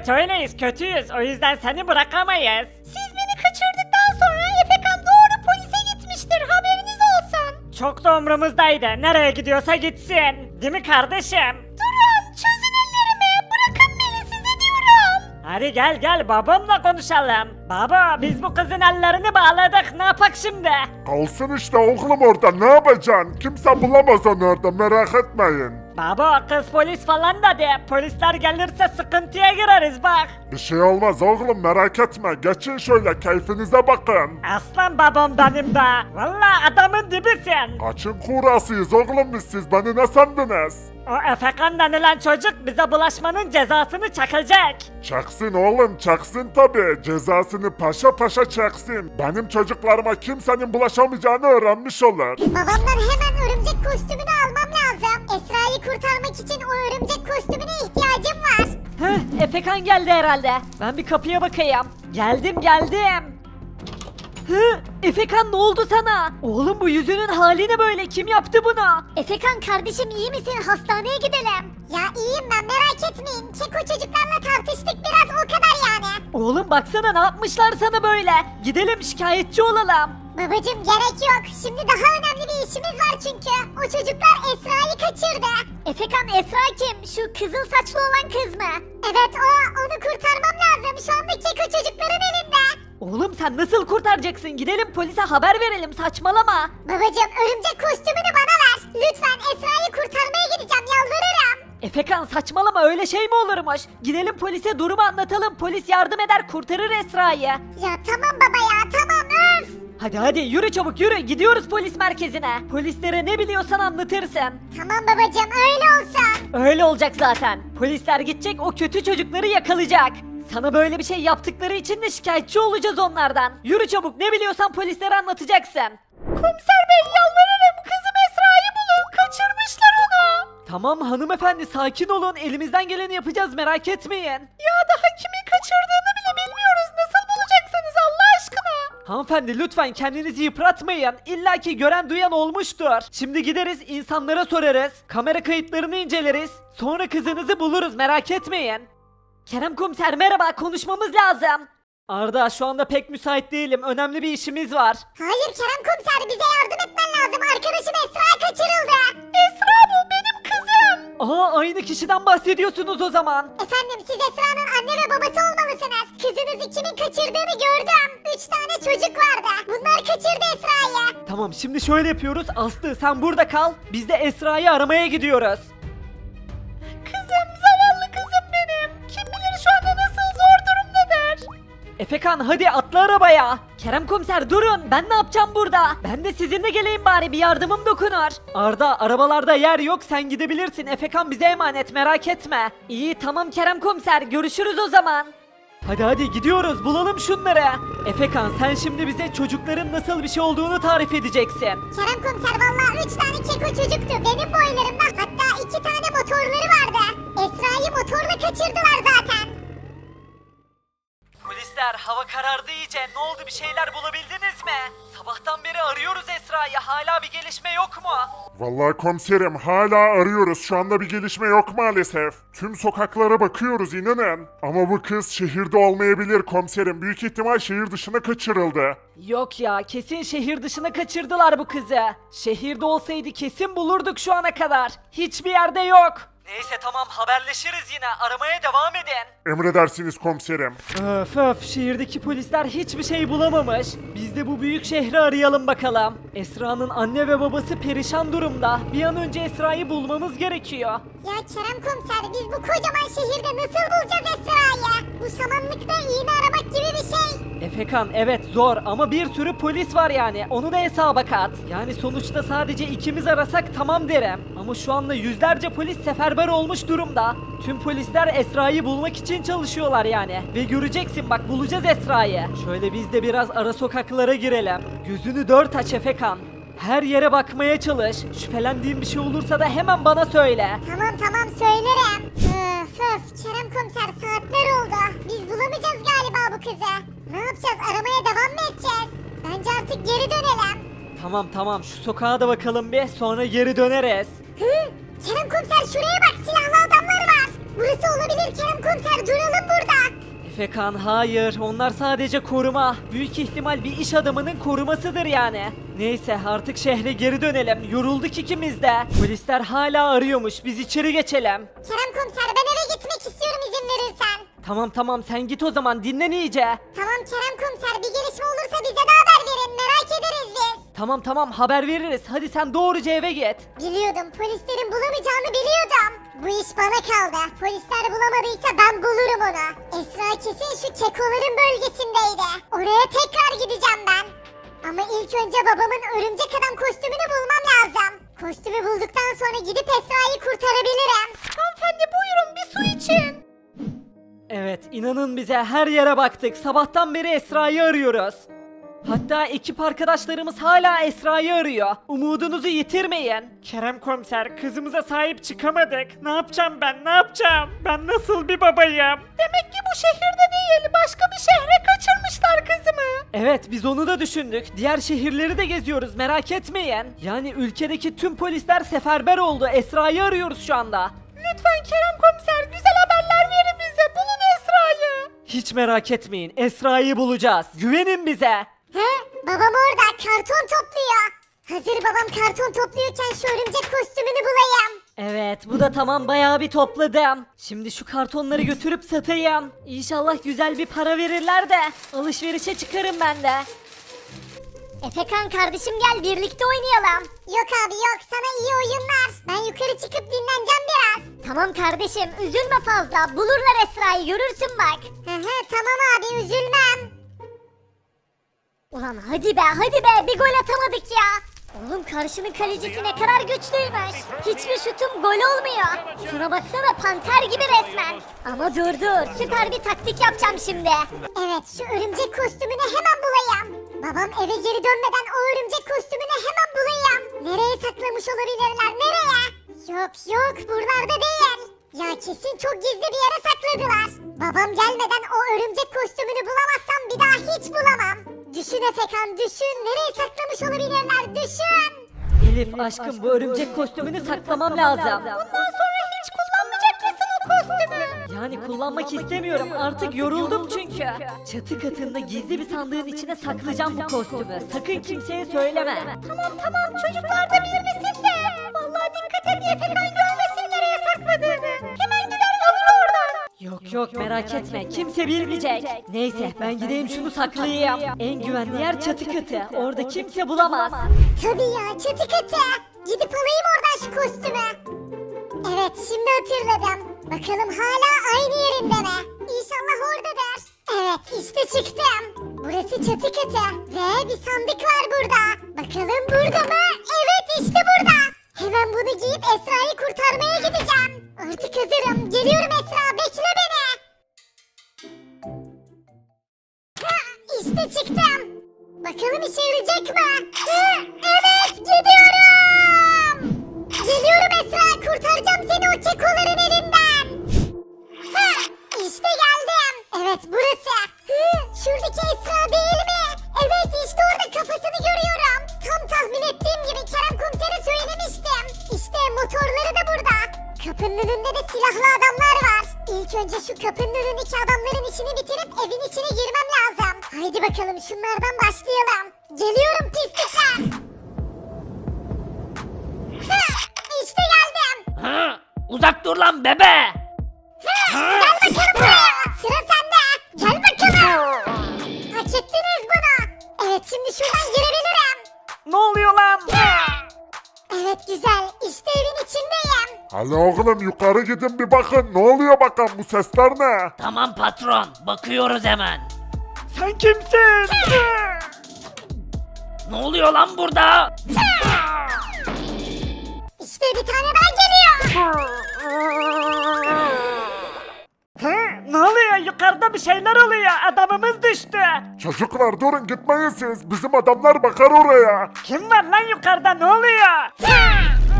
Evet öyleyiz kötüyüz o yüzden seni bırakamayız. Siz beni kaçırdıktan sonra Efekan doğru polise gitmiştir haberiniz olsun. Çok da umrumuzdaydı nereye gidiyorsa gitsin. Değil mi kardeşim? Durun çözün ellerimi bırakın beni size diyorum. Hadi gel gel babamla konuşalım. Baba biz bu kızın ellerini bağladık ne yapak şimdi? Kalsın işte oğlum orada ne yapacaksın? Kimse bulamaz onu orada merak etmeyin. Baba kız polis falan dedi. Polisler gelirse sıkıntıya gireriz bak. Bir şey olmaz oğlum merak etme. Geçin şöyle keyfinize bakın. Aslan babam benim de. Valla adamın dibisin. Kaçın kurasıyız oğlum biz siz beni ne sandınız? O Efekan denilen çocuk bize bulaşmanın cezasını çakacak. Çaksın oğlum çaksın tabi. Cezasını paşa paşa çaksın. Benim çocuklarıma kimsenin bulaşamayacağını öğrenmiş olur. Babamdan hemen örümcek kostümünü almam. Esra'yı kurtarmak için o örümcek kostümüne ihtiyacım var. Heh, Efekan geldi herhalde. Ben bir kapıya bakayım. Geldim geldim. Hı, Efekan ne oldu sana? Oğlum bu yüzünün hali ne böyle? Kim yaptı bunu? Efekan kardeşim iyi misin? Hastaneye gidelim. Ya iyiyim ben merak etmeyin. Keko çocuklarla tartıştık biraz o kadar yani. Oğlum baksana ne yapmışlar sana böyle? Gidelim şikayetçi olalım. Babacım gerek yok. Şimdi daha önemli bir işimiz var çünkü. O çocuklar Esra'yı kaçırdı. Efekan Esra kim? Şu kızıl saçlı olan kız mı? Evet o. Onu kurtarmam lazım. Şu anda Keko çocukların elinde. Oğlum sen nasıl kurtaracaksın? Gidelim polise haber verelim saçmalama. Babacım örümcek kostümünü bana ver. Lütfen Esra'yı kurtarmaya gideceğim yalvarırım. Efekan saçmalama öyle şey mi olurmuş? Gidelim polise durumu anlatalım. Polis yardım eder kurtarır Esra'yı. Ya tamam baba ya tamam. Hadi hadi yürü çabuk yürü gidiyoruz polis merkezine. Polislere ne biliyorsan anlatırsın. Tamam babacım öyle olsun. Öyle olacak zaten. Polisler gidecek o kötü çocukları yakalayacak. Sana böyle bir şey yaptıkları için de şikayetçi olacağız onlardan. Yürü çabuk ne biliyorsan polislere anlatacaksın. Komiser bey yalvarırım kızım Esra'yı bulun kaçırmışlar onu. Tamam hanımefendi sakin olun elimizden geleni yapacağız merak etmeyin. Ya Hanımefendi lütfen kendinizi yıpratmayın. İlla ki gören duyan olmuştur. Şimdi gideriz insanlara sorarız. Kamera kayıtlarını inceleriz. Sonra kızınızı buluruz merak etmeyin. Kerem komiser merhaba konuşmamız lazım. Arda şu anda pek müsait değilim. Önemli bir işimiz var. Hayır Kerem komiser bize yardım etmen lazım arkadaşım Esra kaçırıldı. Aa aynı kişiden bahsediyorsunuz o zaman. Efendim siz Esra'nın anne ve babası olmalısınız. Kızınızı kimin kaçırdığını gördüm. Üç tane çocuk vardı. Bunlar kaçırdı Esra'yı. Tamam şimdi şöyle yapıyoruz. Aslı sen burada kal. Biz de Esra'yı aramaya gidiyoruz. Kızım zavallı kızım benim. Kim bilir şu anda nasıl zor durumdadır. Efekan hadi atla arabaya. Kerem komiser durun ben ne yapacağım burada? Ben de sizinle geleyim bari bir yardımım dokunur. Arda arabalarda yer yok sen gidebilirsin. Efekan bize emanet merak etme. İyi tamam Kerem komiser görüşürüz o zaman. Hadi hadi gidiyoruz bulalım şunları. Efekan sen şimdi bize çocukların nasıl bir şey olduğunu tarif edeceksin. Kerem komiser valla üç tane keko çocuktu benim boylarımda. Hatta iki tane motorları vardı. Esra'yı motorla kaçırdılar zaten. Polisler hava karardı iyice. Ne oldu bir şeyler bulabildiniz mi? Sabahtan beri arıyoruz Esra'yı. Hala bir gelişme yok mu? Vallahi komiserim hala arıyoruz. Şu anda bir gelişme yok maalesef. Tüm sokaklara bakıyoruz inanın. Ama bu kız şehirde olmayabilir komiserim. Büyük ihtimal şehir dışına kaçırıldı. Yok ya kesin şehir dışına kaçırdılar bu kızı. Şehirde olsaydı kesin bulurduk şu ana kadar. Hiçbir yerde yok. Neyse tamam haberleşiriz yine. Aramaya devam edin. Emredersiniz komiserim. Öf öf şehirdeki polisler hiçbir şey bulamamış. Biz de bu büyük şehri arayalım bakalım. Esra'nın anne ve babası perişan durumda. Bir an önce Esra'yı bulmamız gerekiyor. Ya Kerem komiser biz bu kocaman şehirde nasıl bulacağız Esra'yı? Bu samanlıkta iğne aramak gibi bir şey. Efekan evet zor ama bir sürü polis var yani onu da hesaba kat. Yani sonuçta sadece ikimiz arasak tamam derim. Ama şu anda yüzlerce polis seferber olmuş durumda. Tüm polisler Esra'yı bulmak için çalışıyorlar yani. Ve göreceksin bak bulacağız Esra'yı. Şöyle biz de biraz ara sokaklara girelim. Gözünü dört aç Efekan. Her yere bakmaya çalış. Şüphelendiğin bir şey olursa da hemen bana söyle. Tamam tamam söylerim. Öf öf Kerem komiser saatler oldu. Biz bulamayacağız galiba bu kızı. Ne yapacağız aramaya devam mı edeceğiz? Bence artık geri dönelim. Tamam tamam şu sokağa da bakalım bir sonra geri döneriz. Hı? Kerem komiser şuraya bak silahlı adamlar var. Burası olabilir Kerem komiser duralım burada. Efekan hayır onlar sadece koruma. Büyük ihtimal bir iş adamının korumasıdır yani. Neyse artık şehre geri dönelim. Yorulduk ikimiz de. Polisler hala arıyormuş biz içeri geçelim. Kerem komiser ben eve gitmek istiyorum izin verirsen. Tamam tamam sen git o zaman dinlen iyice. Tamam Kerem komiser bir gelişme olursa bize de haber verin merak ederiz biz. Tamam tamam haber veririz. Hadi sen doğruca eve git. Biliyordum polislerin bulamayacağını biliyordum. Bu iş bana kaldı. Polisler bulamadıysa ben bulurum onu. Esra kesin şu kekoların bölgesindeydi. Oraya tekrar gideceğim ben. Ama ilk önce babamın örümcek adam kostümünü bulmam lazım. Kostümü bulduktan sonra gidip Esra'yı kurtarabilirim. Hanımefendi buyurun bir su için. Evet inanın bize her yere baktık. Sabahtan beri Esra'yı arıyoruz. Hatta ekip arkadaşlarımız hala Esra'yı arıyor. Umudunuzu yitirmeyin. Kerem komiser kızımıza sahip çıkamadık. Ne yapacağım ben ne yapacağım? Ben nasıl bir babayım? Demek ki bu şehirde değil başka bir şehre kaçırmışlar kızımı. Evet biz onu da düşündük. Diğer şehirleri de geziyoruz merak etmeyin. Yani ülkedeki tüm polisler seferber oldu. Esra'yı arıyoruz şu anda. Lütfen Kerem komiser güzel haberler verin bize bulun Esra'yı. Hiç merak etmeyin. Esra'yı bulacağız. Güvenin bize. Babam orada karton topluyor. Hazır babam karton topluyorken şu örümcek kostümünü bulayım. Evet bu da tamam bayağı bir topladım. Şimdi şu kartonları götürüp satayım. İnşallah güzel bir para verirler de alışverişe çıkarım ben de. Efekan kardeşim gel birlikte oynayalım. Yok abi yok sana iyi oyunlar. Ben yukarı çıkıp dinleneceğim biraz. Tamam kardeşim üzülme fazla. Bulurlar Esra'yı görürsün bak. Hı hı tamam abi üzülmem. Ulan hadi be hadi be bir gol atamadık ya. Oğlum karşının kalecisi ne kadar güçlüymüş. Hiçbir şutum gol olmuyor. Şuna baksana panter gibi resmen. Ama dur dur süper bir taktik yapacağım şimdi. Evet şu örümcek kostümünü hemen bulayım. Babam eve geri dönmeden o örümcek kostümünü hemen bulayım. Nereye saklamış olabilirler nereye? Yok yok buralarda değil. Ya kesin çok gizli bir yere sakladılar. Babam gelmeden o örümcek kostümünü bulamazsam bir daha hiç bulamam. Düşün Efekan düşün. Nereye saklamış olabilirler düşün. Elif aşkım bu örümcek kostümünü saklamam lazım. Bundan sonra hiç kullanmayacak mısın o kostümü? Yani kullanmak istemiyorum artık yoruldum çünkü. Çatı katında gizli bir sandığın içine saklayacağım bu kostümü. Sakın kimseye söyleme. Tamam tamam çocuklar da bilmesin Yok merak etme kimse bilmeyecek. Neyse ben gideyim şunu saklayayım. En güvenli yer çatı katı. Orada kimse bulamaz. Tabii ya çatı katı. Gidip alayım oradan şu kostümü. Evet şimdi hatırladım. Bakalım hala aynı yerinde mi? İnşallah oradadır. Evet işte çıktım. Burası çatı katı. Ve bir sandık var burada. Bakalım burada mı? Evet işte burada. Hemen bunu giyip Esra'yı kurtarmaya gideceğim. Artık hazırım. Geliyorum Esra bekle beni. İşte çıktım. Bakalım işe yarayacak mı? Evet gidiyorum. Önündeki adamların işini bitirip evin içine girmem lazım. Haydi bakalım şunlardan başlayalım. Geliyorum pislikler. İşte geldim. Ha, uzak dur lan bebe. Gel bakalım buraya. Sıra sende. Gel bakalım. Hak ettiniz bunu. Evet şimdi şuradan girebilirim. Ne oluyor lan? Evet güzel. İşte evin içindeyim. Hala oğlum yukarı gidin bir bakın. Ne oluyor bakalım bu sesler ne? Tamam patron, bakıyoruz hemen. Sen kimsin? Ne oluyor lan burada? İşte bir tane daha geliyor. Ha? Yukarıda bir şeyler oluyor. Adamımız düştü. Çocuklar durun gitmeyin siz. Bizim adamlar bakar oraya. Kim var lan yukarıda? Ne oluyor?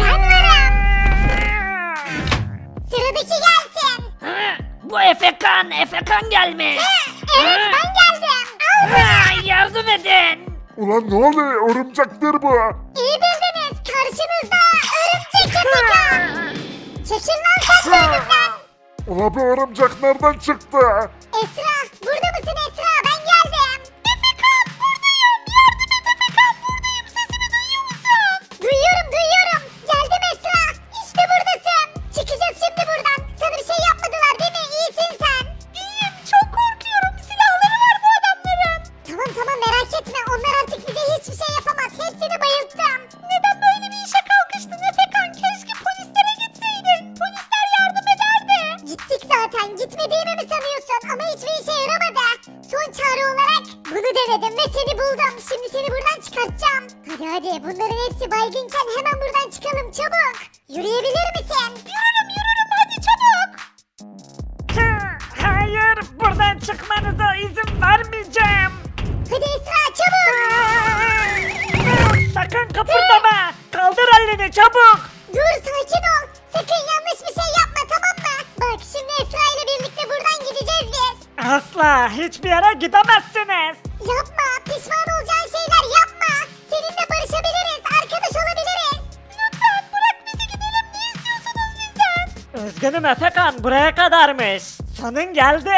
Ben varım. Sıradaki gelsin. Hı? Bu Efekan, Efekan gelmiş. Evet ben geldim. Al bunu. Ha, yardım edin. Ulan ne oluyor? Örümcektir bu. İyi bildiniz. Karşınızda örümcek Efekan. Çekil lan önümden. Ula bu örümcek nereden çıktı? Esra hepsi baygınken hemen buradan çıkalım çabuk. Yürüyebilir misin? Yürürüm yürürüm hadi çabuk. Hayır buradan çıkmanıza izin vermeyeceğim. Hadi Esra çabuk. Sakın kıpırdama. Kaldır elini çabuk. Dur sakin ol. Sakın yanlış bir şey yapma tamam mı? Bak şimdi Esra ile birlikte buradan gideceğiz biz. Asla hiçbir yere gidemezsiniz. Yapma Üzgünüm Efekan buraya kadarmış. Sonun geldi.